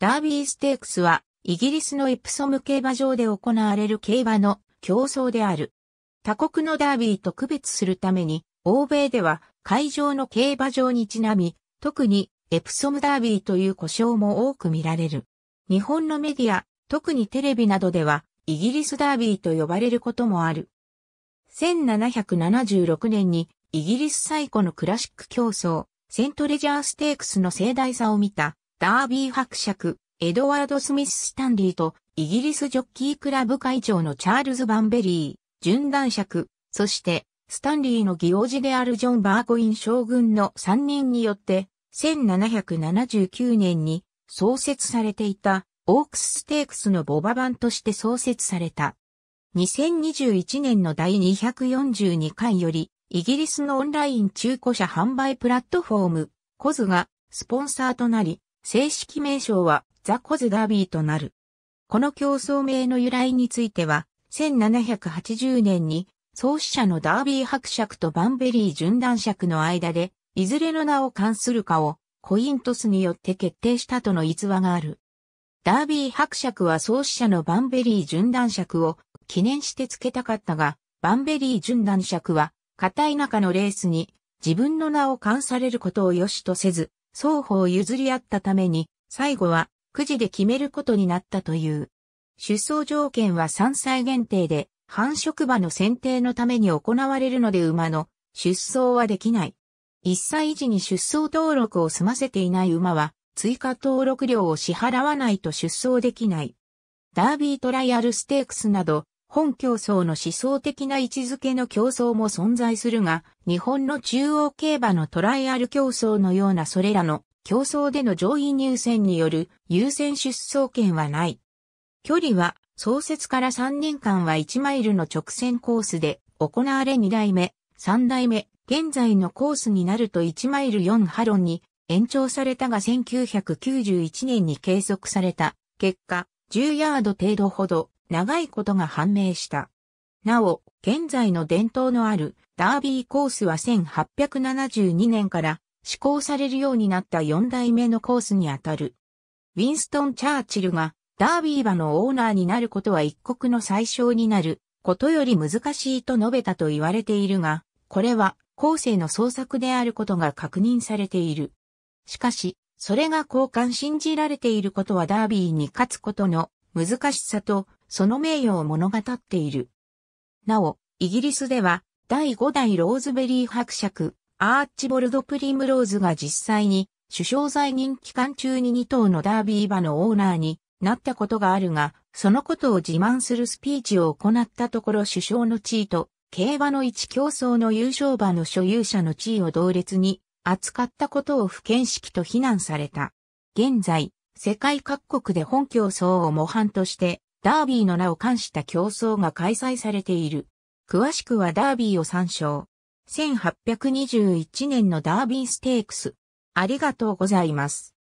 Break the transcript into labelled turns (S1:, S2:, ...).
S1: ダービーステークスは、イギリスのエプソム競馬場で行われる競馬の競走である。他国のダービーと区別するために、欧米では会場の競馬場にちなみ、特にエプソムダービーという呼称も多く見られる。日本のメディア、特にテレビなどでは、イギリスダービーと呼ばれることもある。1776年にイギリス最古のクラシック競走、セントレジャーステークスの盛大さを見たダービー伯爵、エドワード・スミス・スタンリーと、イギリスジョッキークラブ会長のチャールズ・バンベリー、準男爵、そして、スタンリーの義叔父であるジョン・バーコイン将軍の3人によって、1779年に創設されていたオークスステークスのボバ版として創設された。2021年の第242回より、イギリスのオンライン中古車販売プラットフォーム、コズがスポンサーとなり、正式名称はザ・コズ・ダービーとなる。この競争名の由来については、1780年に創始者のダービー伯爵とバンベリー準男爵の間で、いずれの名を冠するかをコイントスによって決定したとの逸話がある。ダービー伯爵は創始者のバンベリー準男爵を記念して付けたかったが、バンベリー準男爵は、片田舎のレースに自分の名を冠されることを良しとせず、双方譲り合ったために、最後はくじで決めることになったという。出走条件は3歳限定で、繁殖馬の選定のために行われるので馬の出走はできない。1歳時に出走登録を済ませていない馬は、追加登録料を支払わないと出走できない。ダービートライアルステークスなど、本競争の思想的な位置づけの競争も存在するが、日本の中央競馬のトライアル競争のようなそれらの競争での上位入選による優先出走権はない。距離は創設から3年間は1マイルの直線コースで行われ2代目、3代目、現在のコースになると1マイル4ハロンに延長されたが1991年に計測された結果10ヤード程度ほど長いことが判明した。なお、現在の伝統のあるダービーコースは1872年から施行されるようになった4代目のコースにあたる。ウィンストン・チャーチルがダービー馬のオーナーになることは一国の宰相になることより難しいと述べたと言われているが、これは後世の創作であることが確認されている。しかし、それが広汎に信じられていることはダービーに勝つことの難しさとその名誉を物語っている。なお、イギリスでは第5代ローズベリー伯爵アーチボルド・プリムローズが実際に首相在任期間中に2頭のダービー馬のオーナーになったことがあるが、そのことを自慢するスピーチを行ったところ首相の地位と競馬の一競走の優勝馬の所有者の地位を同列に扱ったことを不見識と非難された。現在、世界各国で本競争を模範としてダービーの名を冠した競争が開催されている。詳しくはダービーを参照。1821年のダービーステークス。ありがとうございます。